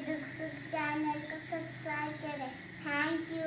YouTube channel को subscribe करें। Thank